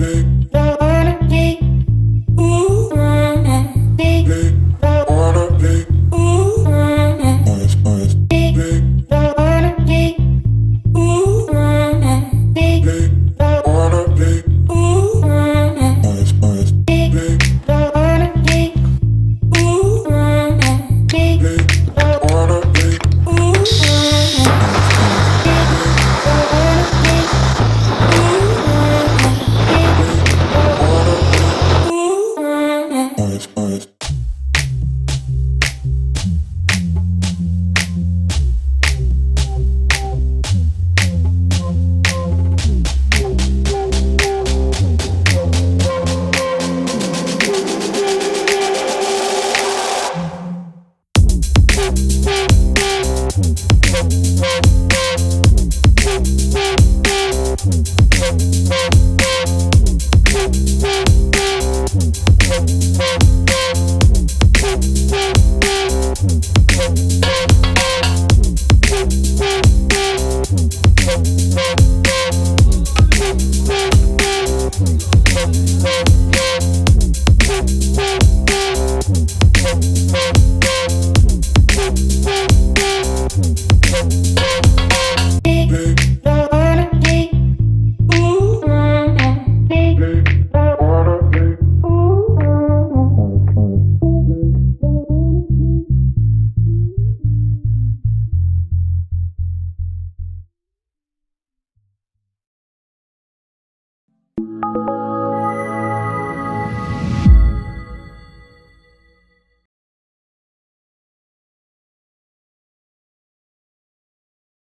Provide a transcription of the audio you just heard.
big baby.